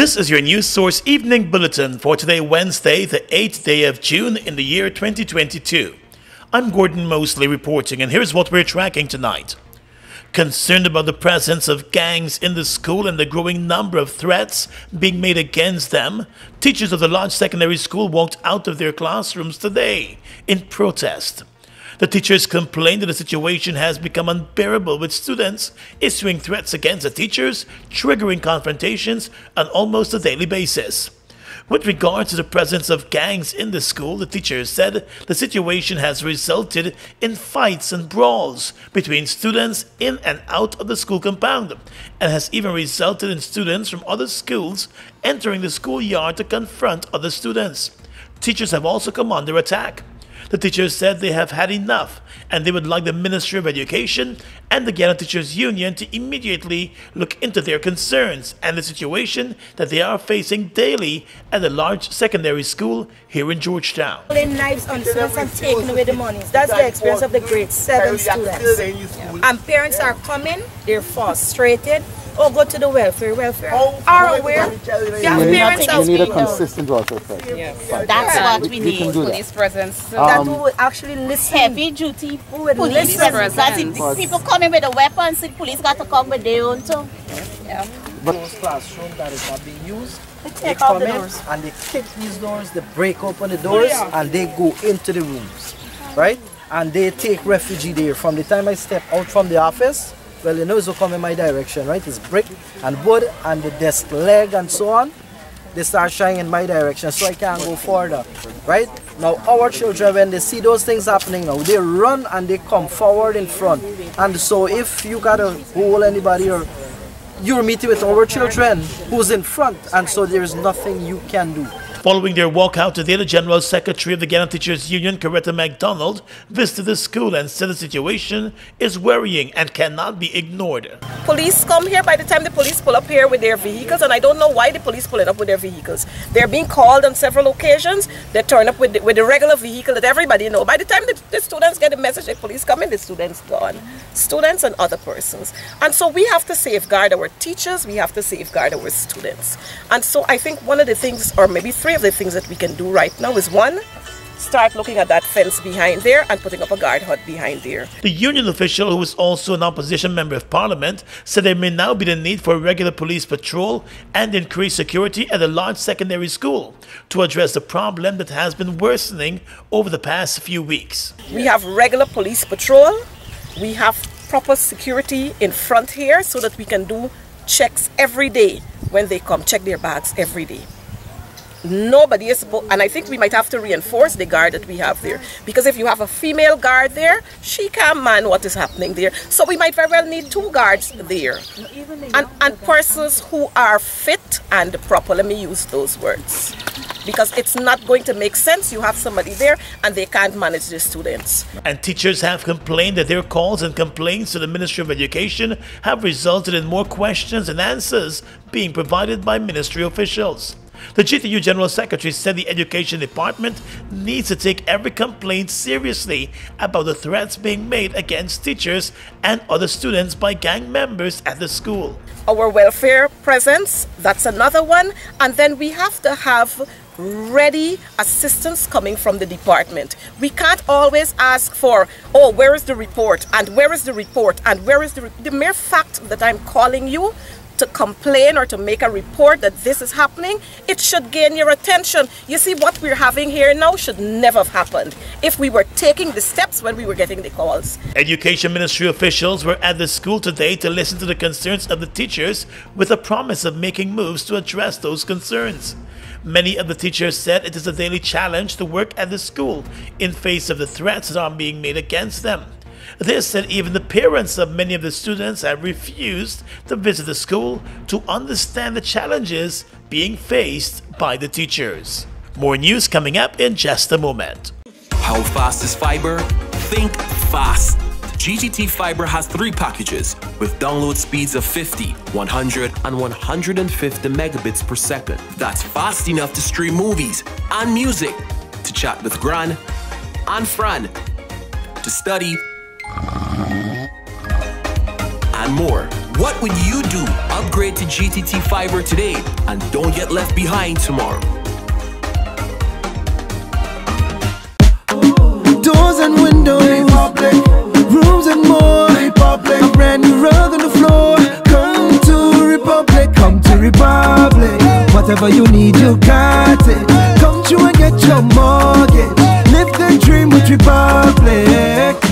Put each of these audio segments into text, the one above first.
This is your news source evening bulletin for today, Wednesday, the 8th day of June in the year 2022. I'm Gordon Mosley reporting, and here's what we're tracking tonight. Concerned about the presence of gangs in the school and the growing number of threats being made against them, teachers of the Lodge Secondary School walked out of their classrooms today in protest. The teachers complained that the situation has become unbearable with students issuing threats against the teachers, triggering confrontations on almost a daily basis. With regard to the presence of gangs in the school, the teachers said the situation has resulted in fights and brawls between students in and out of the school compound and has even resulted in students from other schools entering the schoolyard to confront other students. Teachers have also come under attack. The teachers said they have had enough and they would like the Ministry of Education and the Guyana Teachers Union to immediately look into their concerns and the situation that they are facing daily at the Lodge secondary school here in Georgetown. Pulling knives on students and taking away the monies. That's the experience of the grade 7 students. And parents are coming, they're frustrated, or go to the welfare, welfare oh, are aware. Yeah, You parents are you need a speaking out. consistent welfare check. That's Yeah. what We- we we need. can do that. Police presence. that Um, who would actually listen. Heavy duty Who would police listen. presence. Because if the people coming with the weapons, the police got to come with their own too. Yeah. closed classroom that is not being used. They take out come the in doors. and they kick these doors, they break open the doors and they go into the rooms, right? And they take refugee there. From the time I step out from the office, well, you know it's will come in my direction, right? It's brick and wood and the desk leg and so on. They start shining in my direction so I can't go further, right? Now our children, when they see those things happening now, they run and they come forward in front. And so if you gotta hold anybody or you're meeting with our children who's in front and so there is nothing you can do Following their walkout today, the General Secretary of the Guyana Teachers Union, Coretta McDonald, visited the school and said the situation is worrying and cannot be ignored. police come here. By the time the police pull up here with their vehicles and i don't know why the police pulling up with their vehicles. They're being called on several occasions. They turn up with the, with the regular vehicle that everybody know. By the time the, the students get the message the police coming the students gone. Students and other persons. And so we have to safeguard our teachers. We have to safeguard our students. And so i think one of the things or maybe three of the things that we can do right now is one start looking at that fence behind there and putting up a guard hut behind there The union official, who is also an opposition member of parliament, said there may now be the need for a regular police patrol and increased security at a large secondary school to address the problem that has been worsening over the past few weeks. We have regular police patrol. We have proper security in front here so that we can do checks every day when they come, check their bags every day. Nobody is supposed, and I think we might have to reinforce the guard that we have there. Because if you have a female guard there, she can't man what is happening there. So we might very well need two guards there. And, and persons who are fit and proper, let me use those words. Because it's not going to make sense. You have somebody there and they can't manage the students. And teachers have complained that their calls and complaints to the Ministry of Education have resulted in more questions and answers being provided by ministry officials. The GTU General Secretary said the Education Department needs to take every complaint seriously about the threats being made against teachers and other students by gang members at the school. our welfare presence that's another one. And then we have to have ready assistance coming from the department. We can't always ask for oh where is the report? And where is the report? And where is the the mere fact that i'm calling you to complain or to make a report that this is happening, it should gain your attention. You see, what we're having here now should never have happened if we were taking the steps when we were getting the calls. Education Ministry officials were at the school today to listen to the concerns of the teachers with a promise of making moves to address those concerns. Many of the teachers said it is a daily challenge to work at the school in face of the threats that are being made against them. This said even the parents of many of the students have refused to visit the school to understand the challenges being faced by the teachers. More news coming up in just a moment. How fast is fiber? Think fast. GTT Fiber has three packages with download speeds of 50, 100, and 150 megabits per second. That's fast enough to stream movies and music, to chat with Gran and Fran, to study, and more What would you do? Upgrade to GTT Fiber today and don't get left behind tomorrow. Doors and windows, Republic. rooms and more. Republic. A brand new rug on the floor. Come to Republic, come to Republic. Whatever you need, you got it. Come to and get your mortgage.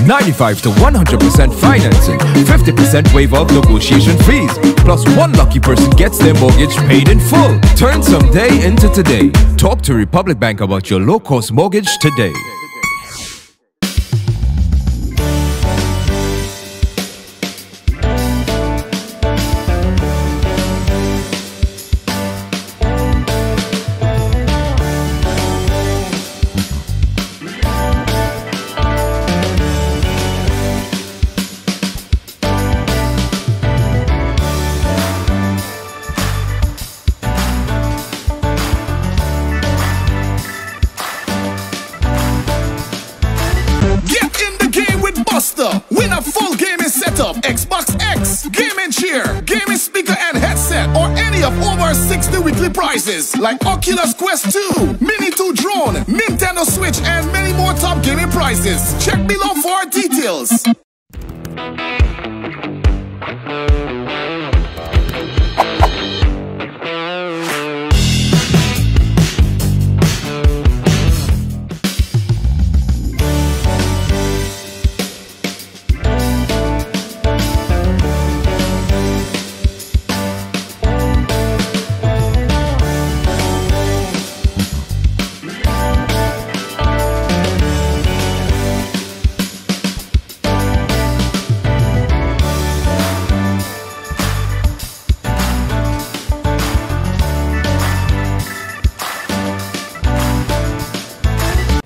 95 to 100% financing, 50% waiver of negotiation fees, plus one lucky person gets their mortgage paid in full. Turn some day into today. Talk to Republic Bank about your low cost mortgage today. Oculus Quest 2, Mini 2 drone, Nintendo Switch, and many more top gaming prizes. Check below for details.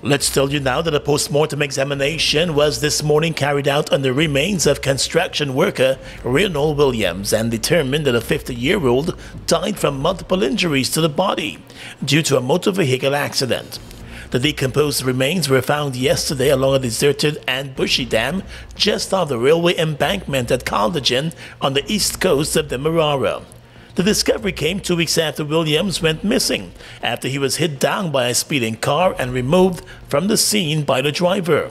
Let's tell you now that a post-mortem examination was this morning carried out on the remains of construction worker Reynold Williams and determined that a 50-year-old died from multiple injuries to the body due to a motor vehicle accident. The decomposed remains were found yesterday along a deserted and bushy dam just off the railway embankment at Coldingen on the east coast of the Demerara. The discovery came two weeks after Williams went missing, after he was hit down by a speeding car and removed from the scene by the driver.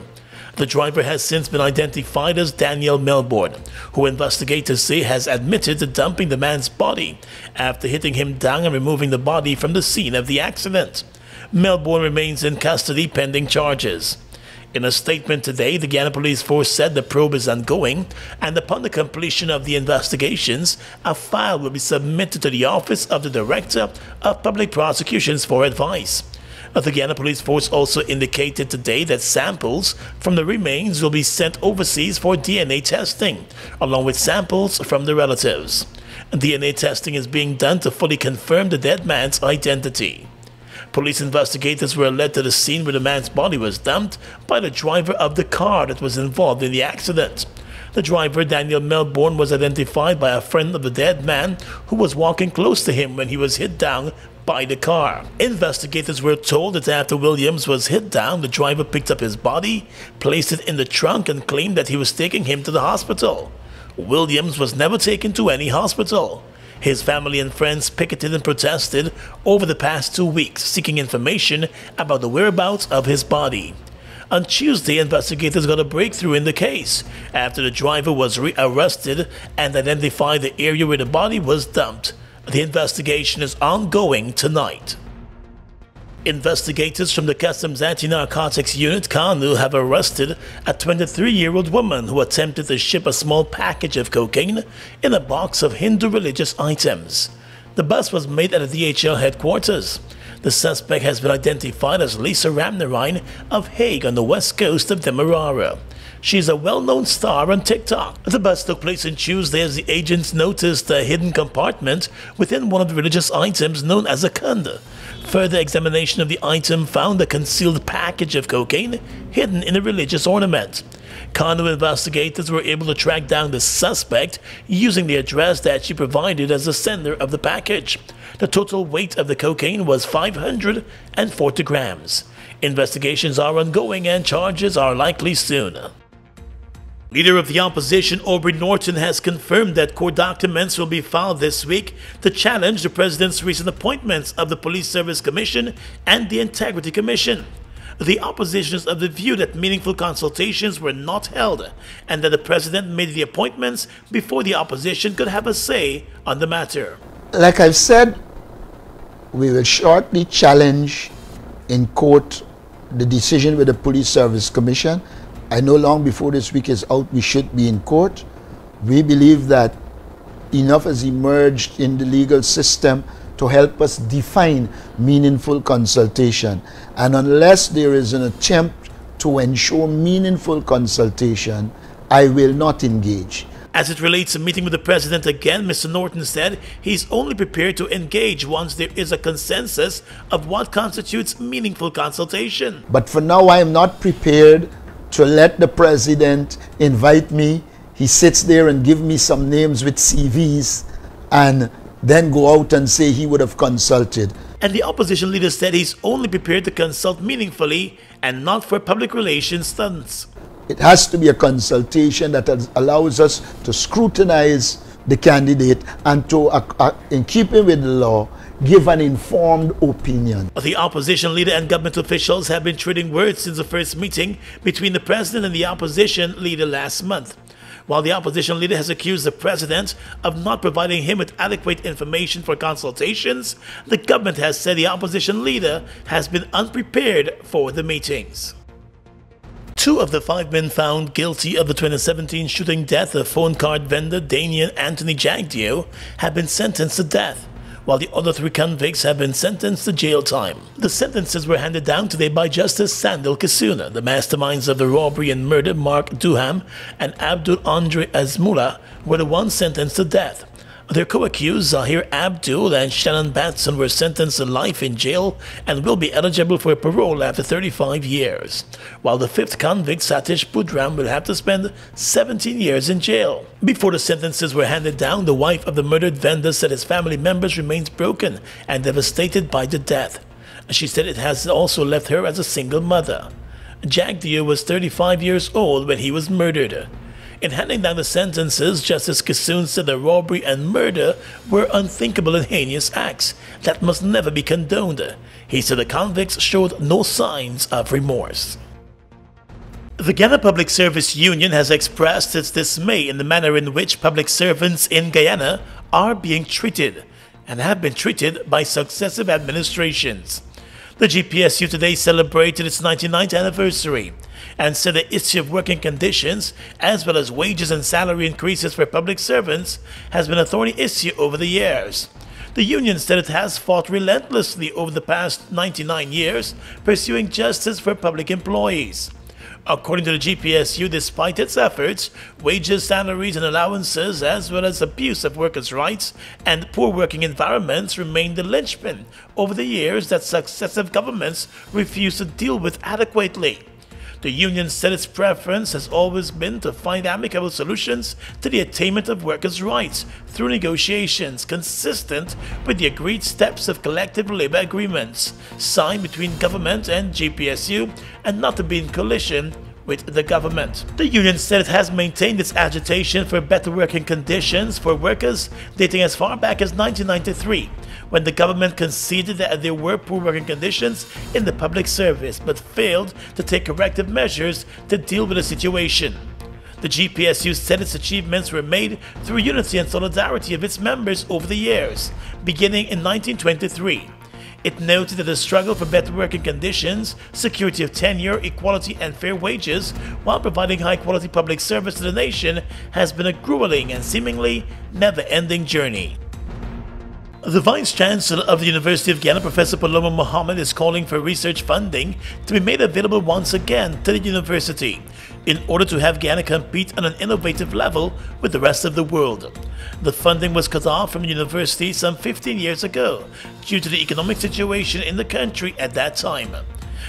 The driver has since been identified as Daniel Melbourne, who investigators say has admitted to dumping the man's body after hitting him down and removing the body from the scene of the accident. Melbourne remains in custody pending charges. In a statement today, the Guyana Police Force said the probe is ongoing, and upon the completion of the investigations, a file will be submitted to the Office of the Director of Public Prosecutions for advice. The Guyana Police Force also indicated today that samples from the remains will be sent overseas for DNA testing, along with samples from the relatives. DNA testing is being done to fully confirm the dead man's identity. Police investigators were led to the scene where the man's body was dumped by the driver of the car that was involved in the accident. The driver, Daniel Melbourne, was identified by a friend of the dead man who was walking close to him when he was hit down by the car. Investigators were told that after Williams was hit down, the driver picked up his body, placed it in the trunk, and claimed that he was taking him to the hospital. Williams was never taken to any hospital. His family and friends picketed and protested over the past two weeks, seeking information about the whereabouts of his body. On Tuesday, investigators got a breakthrough in the case after the driver was rearrested and identified the area where the body was dumped. The investigation is ongoing tonight. Investigators from the Customs Anti-Narcotics Unit, CANU, have arrested a 23-year-old woman who attempted to ship a small package of cocaine in a box of Hindu religious items. The bust was made at the DHL headquarters. The suspect has been identified as Lisa Ramnarine of Hague on the west coast of Demerara. She is a well-known star on TikTok. The bust took place on Tuesday as the agents noticed a hidden compartment within one of the religious items known as a kunda. Further examination of the item found a concealed package of cocaine hidden in a religious ornament. CANU investigators were able to track down the suspect using the address that she provided as the sender of the package. The total weight of the cocaine was 540 grams. Investigations are ongoing and charges are likely soon. Leader of the opposition, Aubrey Norton, has confirmed that court documents will be filed this week to challenge the president's recent appointments of the Police Service Commission and the Integrity Commission. The opposition is of the view that meaningful consultations were not held and that the president made the appointments before the opposition could have a say on the matter. Like I've said, we will shortly challenge in court the decision with the Police Service Commission I know long before this week is out, we should be in court. We believe that enough has emerged in the legal system to help us define meaningful consultation. And unless there is an attempt to ensure meaningful consultation, I will not engage. As it relates to meeting with the president again, Mr. Norton said he's only prepared to engage once there is a consensus of what constitutes meaningful consultation. But for now, I am not prepared to let the president invite me. He sits there and give me some names with CVs and then go out and say he would have consulted. And the opposition leader said he's only prepared to consult meaningfully and not for public relations stunts. It has to be a consultation that allows us to scrutinize the candidate and to, uh, uh, in keeping with the law, give an informed opinion. The opposition leader and government officials have been trading words since the first meeting between the president and the opposition leader last month. While the opposition leader has accused the president of not providing him with adequate information for consultations, the government has said the opposition leader has been unprepared for the meetings. Two of the five men found guilty of the 2017 shooting death of phone card vendor Daniel Anthony Jagdeo have been sentenced to death while the other three convicts have been sentenced to jail time. The sentences were handed down today by Justice Sandil Kissoon. The masterminds of the robbery and murder, Mark Duham and Abdul Andre Azmula, were the ones sentenced to death. Their co-accused Zahir Abdul and Shannon Batson were sentenced to life in jail and will be eligible for parole after 35 years, while the fifth convict Satish Pudram will have to spend 17 years in jail. Before the sentences were handed down, the wife of the murdered vendor said his family members remains broken and devastated by the death. She said it has also left her as a single mother. Jagdeo was 35 years old when he was murdered. In handing down the sentences, Justice Kissoon said the robbery and murder were unthinkable and heinous acts that must never be condoned. He said the convicts showed no signs of remorse. The Guyana Public Service Union has expressed its dismay in the manner in which public servants in Guyana are being treated and have been treated by successive administrations. The GPSU today celebrated its 99th anniversary and said the issue of working conditions, as well as wages and salary increases for public servants, has been a thorny issue over the years. The union said it has fought relentlessly over the past 99 years, pursuing justice for public employees. According to the GPSU, despite its efforts, wages, salaries, and allowances, as well as abuse of workers' rights and poor working environments, remain the linchpin over the years that successive governments refused to deal with adequately. The union said its preference has always been to find amicable solutions to the attainment of workers' rights through negotiations consistent with the agreed steps of collective labor agreements signed between government and GPSU and not to be in collision with the government. The union said it has maintained its agitation for better working conditions for workers dating as far back as 1993 when the government conceded that there were poor working conditions in the public service but failed to take corrective measures to deal with the situation. The GPSU said its achievements were made through unity and solidarity of its members over the years, beginning in 1923. It noted that the struggle for better working conditions, security of tenure, equality, and fair wages while providing high quality public service to the nation has been a grueling and seemingly never ending journey. The Vice Chancellor of the University of Guyana, Professor Paloma Mohammed, is calling for research funding to be made available once again to the university in order to have Guyana compete on an innovative level with the rest of the world. The funding was cut off from the university some 15 years ago due to the economic situation in the country at that time.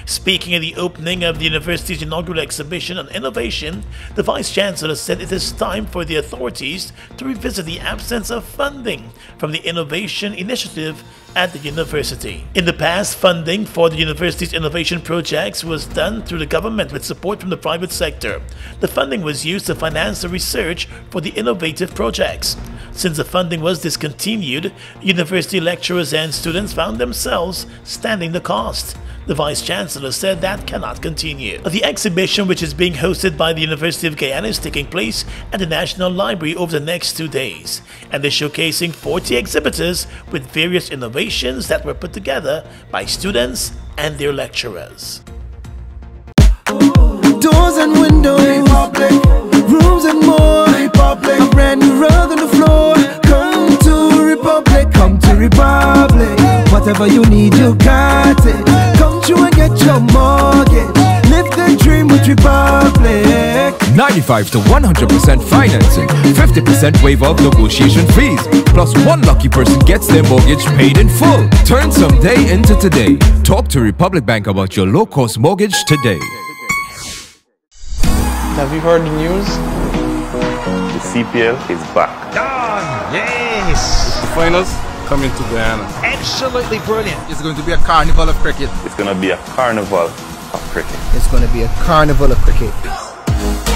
Speaking at the opening of the university's inaugural exhibition on innovation, the Vice Chancellor said it is time for the authorities to revisit the absence of funding from the Innovation Initiative at the university. In the past, funding for the university's innovation projects was done through the government with support from the private sector. The funding was used to finance the research for the innovative projects. Since the funding was discontinued, university lecturers and students found themselves standing the cost. The Vice Chancellor said that cannot continue. The exhibition, which is being hosted by the University of Guyana, is taking place at the National Library over the next two days, and is showcasing 40 exhibitors with various innovations that were put together by students and their lecturers. Doors and windows, Republic. rooms and more, Republic. a brand new rug on the floor. Come to Republic, come to Republic. Whatever you need, you got it you and get your mortgage. Live the dream with Republic. 95 to 100% financing, 50% waiver of negotiation fees, plus one lucky person gets their mortgage paid in full. Turn some day into today. Talk to Republic Bank about your low cost mortgage today. Have you heard the news? The CPL is back. Done! Yes! It's the finals coming to Guyana. Absolutely brilliant. It's going to be a carnival of cricket. It's going to be a carnival of cricket. It's going to be a carnival of cricket.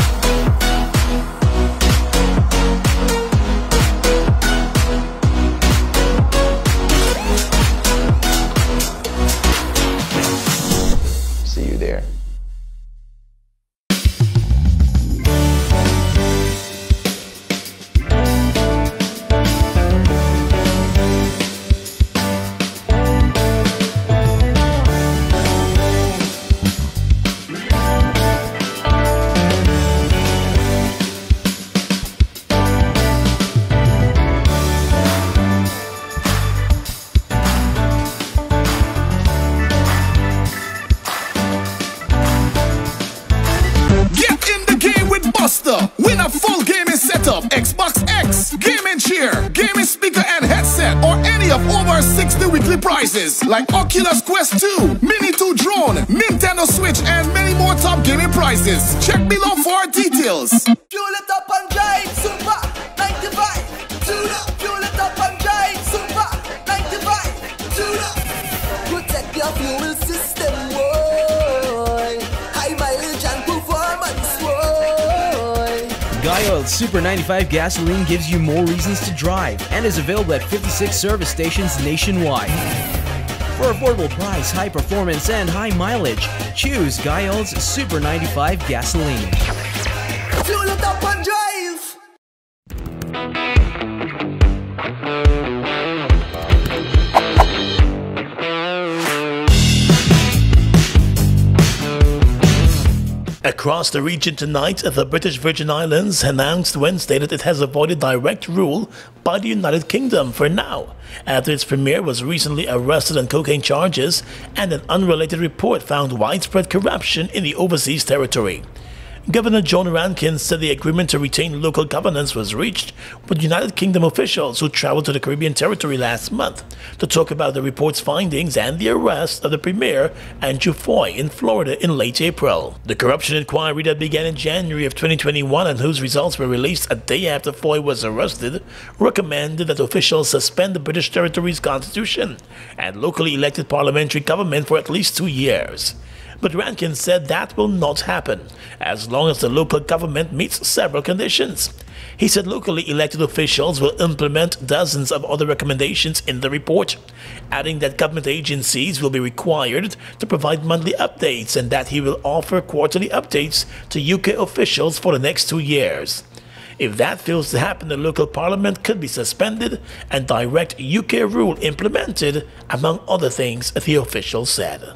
Prizes like Oculus Quest 2, Mini 2 drone, Nintendo Switch, and many more top gaming prizes. Check below for details. Fuel it up and drive, Super 95. Fuel it up and drive, Super 95. Tune up. Protect your fuel system, boy. High mileage and performance, boy. GuyOil Super 95 gasoline gives you more reasons to drive and is available at 56 service stations nationwide. For affordable price, high performance, and high mileage, choose GuyOil's Super 95 gasoline. Across the region tonight, the British Virgin Islands announced Wednesday that it has avoided direct rule by the United Kingdom for now, after its premier was recently arrested on cocaine charges and an unrelated report found widespread corruption in the overseas territory. Governor John Rankin said the agreement to retain local governance was reached with United Kingdom officials who traveled to the Caribbean territory last month to talk about the report's findings and the arrest of the Premier Andrew Fahie in Florida in late April. The corruption inquiry that began in January of 2021 and whose results were released a day after Fahie was arrested recommended that officials suspend the British territory's constitution and locally elected parliamentary government for at least two years. But Rankins said that will not happen, as long as the local government meets several conditions. He said locally elected officials will implement dozens of other recommendations in the report, adding that government agencies will be required to provide monthly updates and that he will offer quarterly updates to UK officials for the next two years. If that fails to happen, the local parliament could be suspended and direct UK rule implemented, among other things, the official said.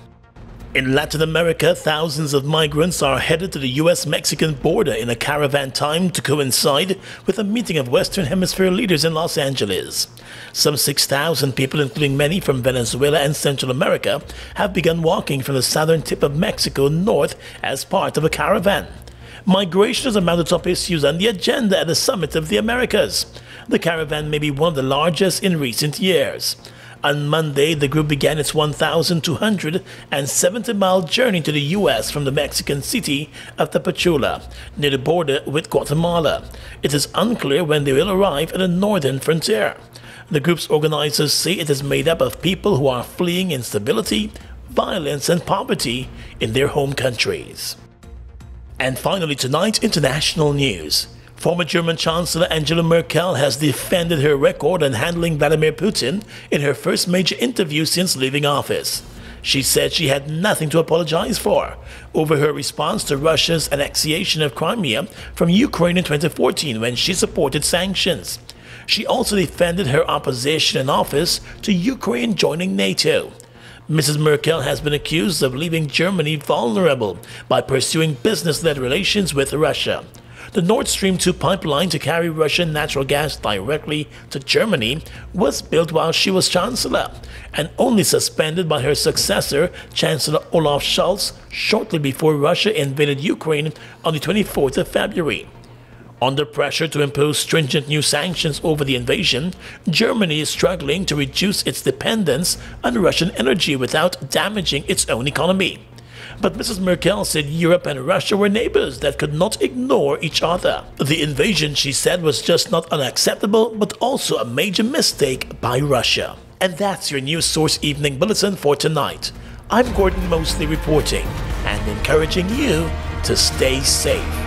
In Latin America, thousands of migrants are headed to the US Mexican border in a caravan timed to coincide with a meeting of Western Hemisphere leaders in Los Angeles. Some 6,000 people, including many from Venezuela and Central America, have begun walking from the southern tip of Mexico north as part of a caravan. Migration is among the top issues on the agenda at the Summit of the Americas. The caravan may be one of the largest in recent years. On Monday, the group began its 1,270 mile journey to the U.S. from the Mexican city of Tapachula, near the border with Guatemala. It is unclear when they will arrive at the northern frontier. The group's organizers say it is made up of people who are fleeing instability, violence, and poverty in their home countries. And finally, tonight, international news. Former German Chancellor Angela Merkel has defended her record on handling Vladimir Putin in her first major interview since leaving office. She said she had nothing to apologize for over her response to Russia's annexation of Crimea from Ukraine in 2014 when she supported sanctions. She also defended her opposition in office to Ukraine joining NATO. Mrs. Merkel has been accused of leaving Germany vulnerable by pursuing business led relations with Russia. The Nord Stream 2 pipeline to carry Russian natural gas directly to Germany was built while she was Chancellor and only suspended by her successor, Chancellor Olaf Scholz, shortly before Russia invaded Ukraine on the 24th of February. Under pressure to impose stringent new sanctions over the invasion, Germany is struggling to reduce its dependence on Russian energy without damaging its own economy. But Mrs. Merkel said Europe and Russia were neighbors that could not ignore each other. The invasion, she said, was just not unacceptable, but also a major mistake by Russia. And that's your News Source Evening Bulletin for tonight. I'm Gordon Mosley reporting and encouraging you to stay safe.